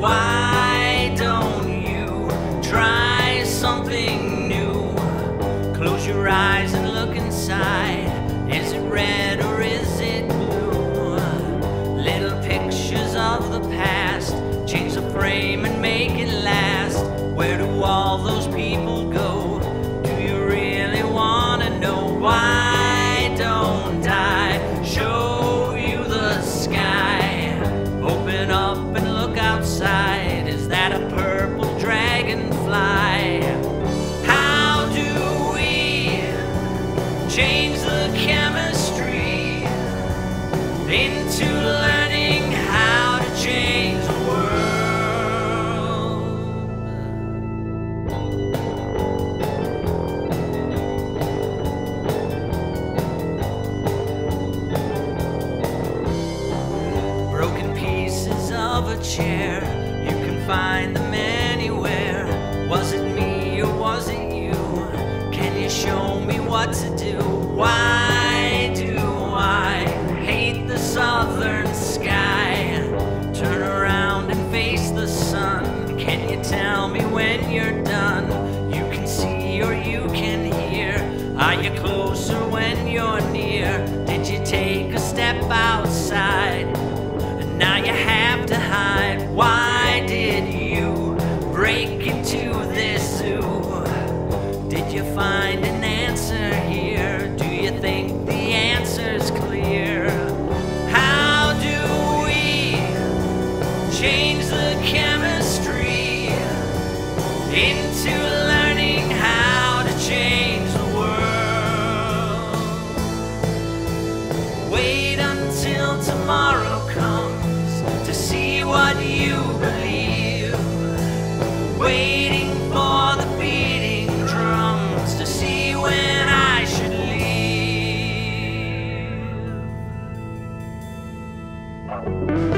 why. chair. You can find them anywhere. Was it me or was it you? Can you show me what to do? Why? you find an answer here? Do you think the answer's clear? How do we change the chemistry into learning how to change the world? Wait until tomorrow comes to see what you believe. Música